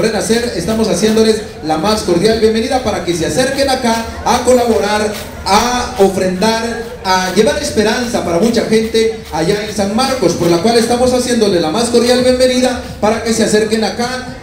Renacer, estamos haciéndoles la más cordial bienvenida para que se acerquen acá a colaborar, a ofrendar, a llevar esperanza para mucha gente allá en San Marcos, por la cual estamos haciéndoles la más cordial bienvenida para que se acerquen acá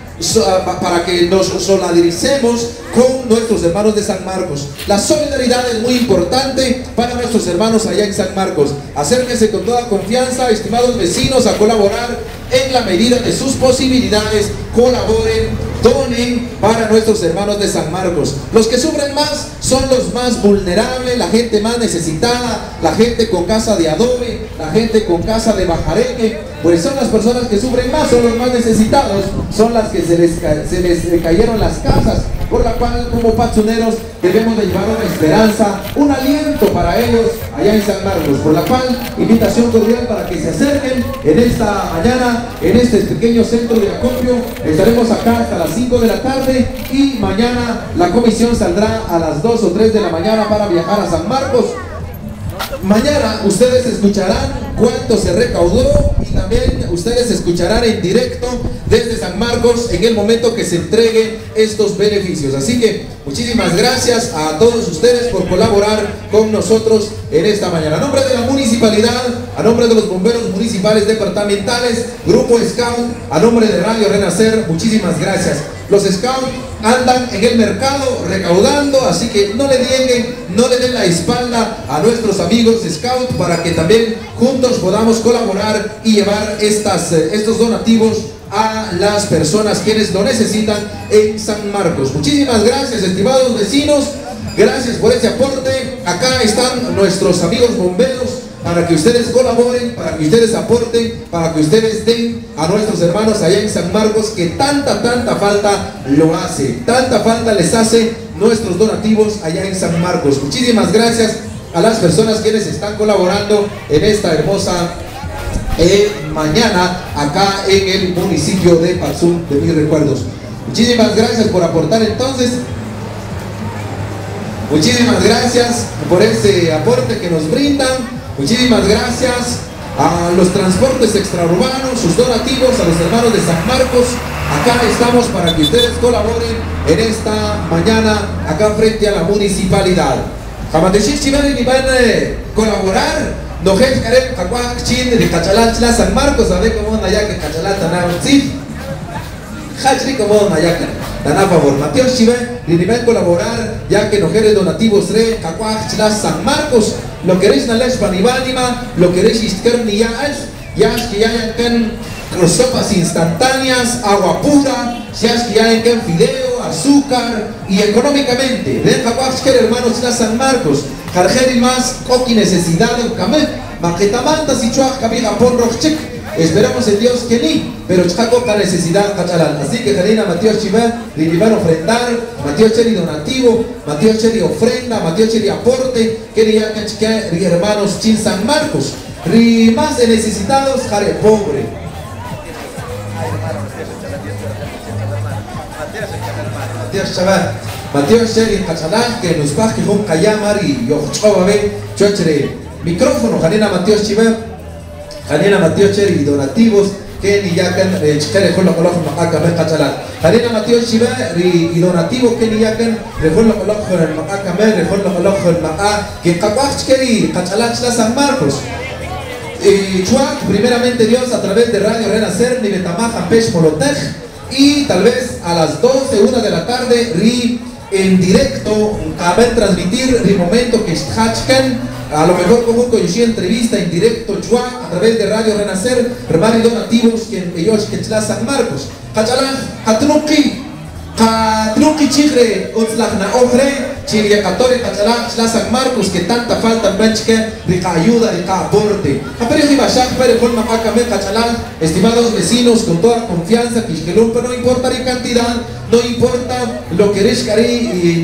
para que nos solidaricemos con nuestros hermanos de San Marcos. La solidaridad es muy importante para nuestros hermanos allá en San Marcos. Acérquense con toda confianza, estimados vecinos, a colaborar en la medida de sus posibilidades. Colaboren, donen para nuestros hermanos de San Marcos. Los que sufren más son los más vulnerables, la gente más necesitada, la gente con casa de adobe, la gente con casa de bajareque, pues son las personas que sufren más, son los más necesitados, son las que se les, se les cayeron las casas, por la cual como pachuneros debemos de llevar una esperanza, un aliento para ellos allá en San Marcos, por la cual invitación cordial para que se acerquen en esta mañana, en este pequeño centro de acopio, estaremos acá hasta las 5 de la tarde y mañana la comisión saldrá a las 2 o 3 de la mañana para viajar a San Marcos. Mañana ustedes escucharán cuánto se recaudó y también ustedes escucharán en directo desde San Marcos en el momento que se entreguen estos beneficios. Así que muchísimas gracias a todos ustedes por colaborar con nosotros en esta mañana. A nombre de la municipalidad, a nombre de los bomberos municipales departamentales, Grupo Scout, a nombre de Radio Renacer, muchísimas gracias. Los scouts andan en el mercado recaudando, así que no le dieguen, no le den la espalda a nuestros amigos scouts para que también juntos podamos colaborar y llevar estas, eh, estos donativos a las personas quienes lo necesitan en San Marcos. Muchísimas gracias, estimados vecinos. Gracias por este aporte. Acá están nuestros amigos bomberos para que ustedes colaboren, para que ustedes aporten, para que ustedes den a nuestros hermanos allá en San Marcos que tanta, tanta falta lo hace, tanta falta les hace nuestros donativos allá en San Marcos. Muchísimas gracias a las personas quienes están colaborando en esta hermosa eh, mañana acá en el municipio de Patzum de mis recuerdos. Muchísimas gracias por aportar entonces. Muchísimas gracias por ese aporte que nos brindan. Muchísimas gracias a los transportes extraurbanos, sus donativos, a los hermanos de San Marcos. Acá estamos para que ustedes colaboren en esta mañana acá frente a la municipalidad. Ni van a colaborar. Kakwak Chin de Cachalán Chla San Marcos, a ver cómo ya que. Hachri como anda ya que dan a favor. Mateo Chiva ni van a colaborar ya que no quiere donativos re Chla San Marcos. Lo queréis nalesh panibánima, lo queréis isker ni ya es que ya hay sopas instantáneas, agua pura, ya es que ya hay fideo, azúcar y económicamente. Ven que hermanos de San Marcos, Jarjeri más, coqui necesidad, camé, maquetamanta, si chuaj, cabija, pon rochek. Esperamos en Dios que ni, pero chaco la necesidad cachalán. Así que Karina Matías Chivá, le a ofrendar, Matías Cheri donativo, Matías Cheri ofrenda, Matías Cheri aporte, que hermanos Chin San Marcos. Ri más de necesitados, jare pobre. Matías Chaval. Matías Cheri cachalán, que nos va que con Kayamar y Yochobave, Chuechere. Micrófono, Karina Matías Chivá. Janina Matías Cheri donativos que ni yakan chikare kholo kholo makaka me kachalan Janina Matías Chiva y donativo que chla San Marcos. Y primeramente Dios a través de Radio Renacer, Molotej y tal vez a las 12, 1 de la tarde, ri en directo, a transmitir el momento que Hachkan a lo mejor como un coyoshi entrevista en directo Chua a través de Radio Renacer, hermanos donativos que ellos que San Marcos. Kachalán, Katruki, Katruki Chigre, Utzlachna Ojre, Chile Catore, Kachalán, San Marcos, que tanta falta benchke, rica ayuda, rica aporte. Apere Bashak, Pere Forma Akame, Kachalán, estimados vecinos, con toda confianza, que no importa la cantidad, no importa lo que eres cari